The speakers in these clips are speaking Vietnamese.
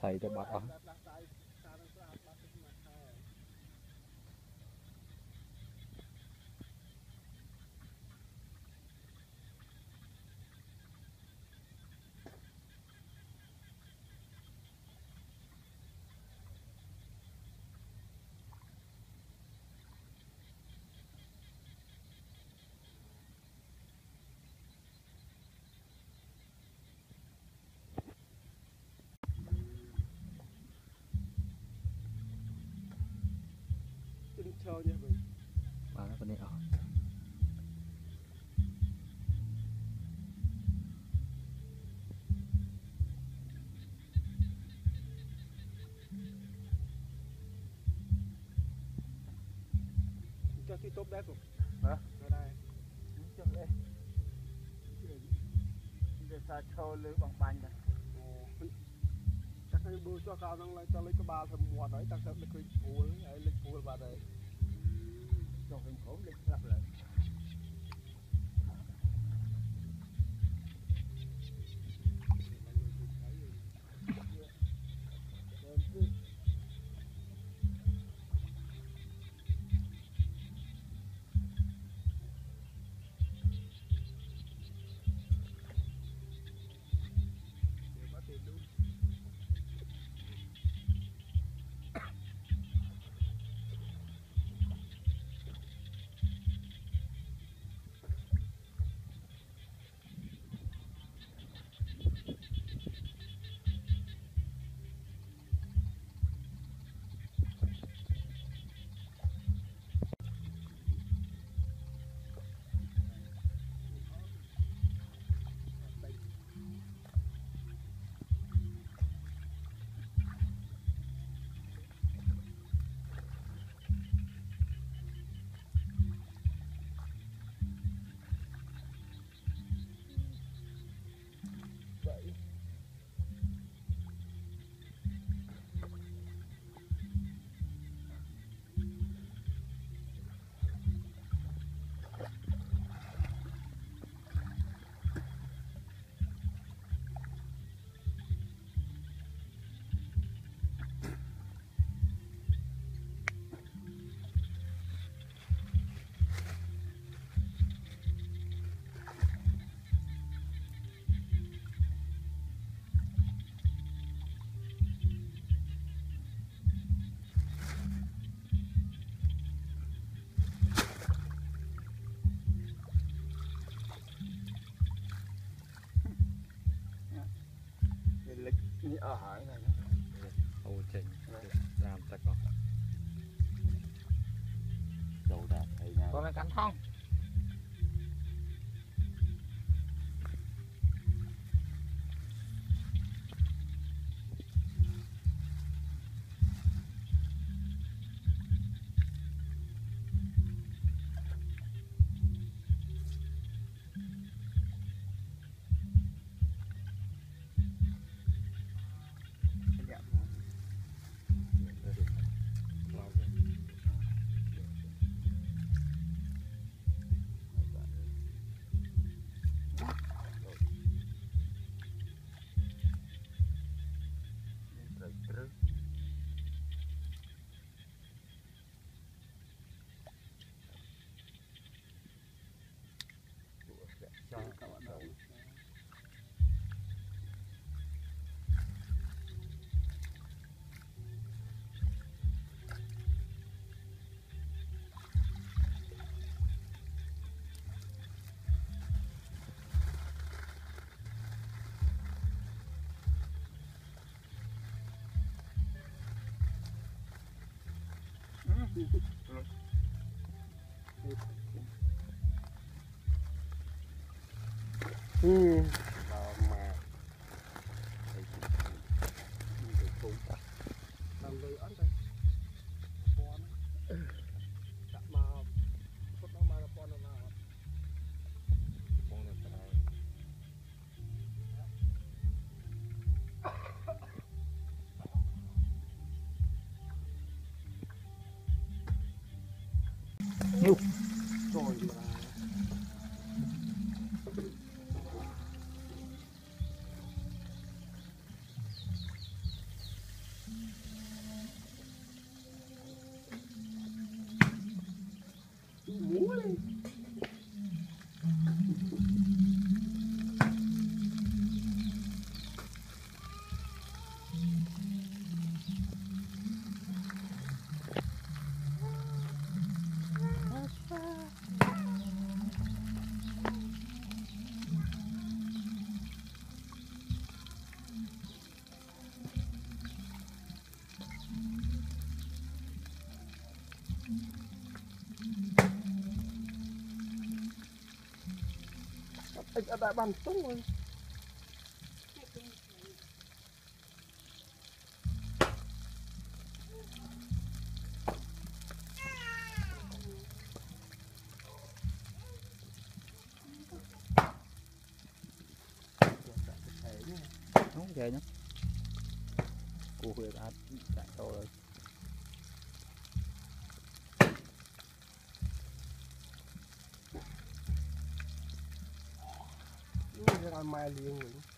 thầy cho bà. ăn ញ៉េះវិញបាទប៉ុណ្ណេះអស់ចុះទីតុបដែរពុកបាទដែរចុះដែរវាសាឈរលើបងបាញ់ដែរចាក់ខ្ញុំមើលចុះកៅហ្នឹងឡើយចុះលេខក្បាលធ្វើមាត់ហើយតាំងតែឃើញព្រួលហើយលេខព្រួលបាត់ហើយ cho hương khổ ở hỏi này ô trình làm sạch con đồ đạc thì nhà có cái cắn không? Cho các bạn đầu Ừ. mà Anh đã đã bàn tốt rồi không về nhá cô huyệt át chạy to rồi. Cái con mai liền rồi tụ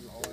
Ja.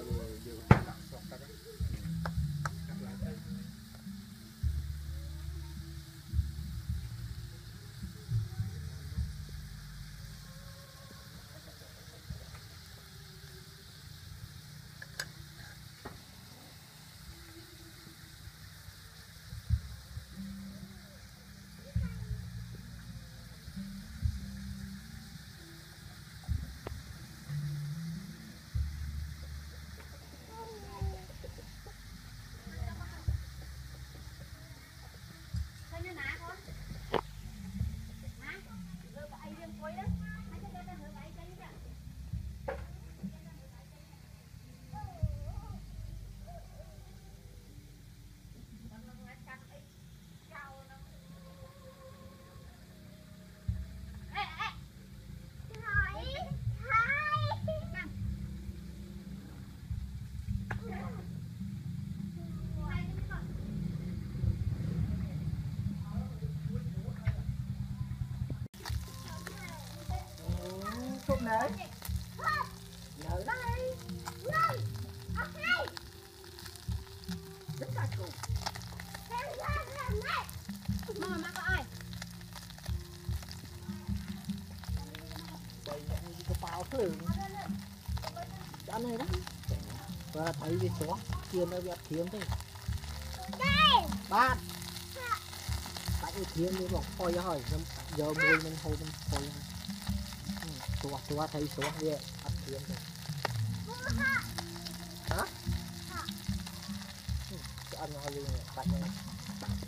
Nè nhớ đây rất là cùng Mama mắc ai? bây giờ đi cái bao thường cho này đó và thấy gì số tiền nó bị thiếu thế ba tại vì thiếu ស្រួសស្រួសថៃស្រួសវាអត់ធៀមទេហ៎ស្អិនហើយយើងបាច់ហ្នឹង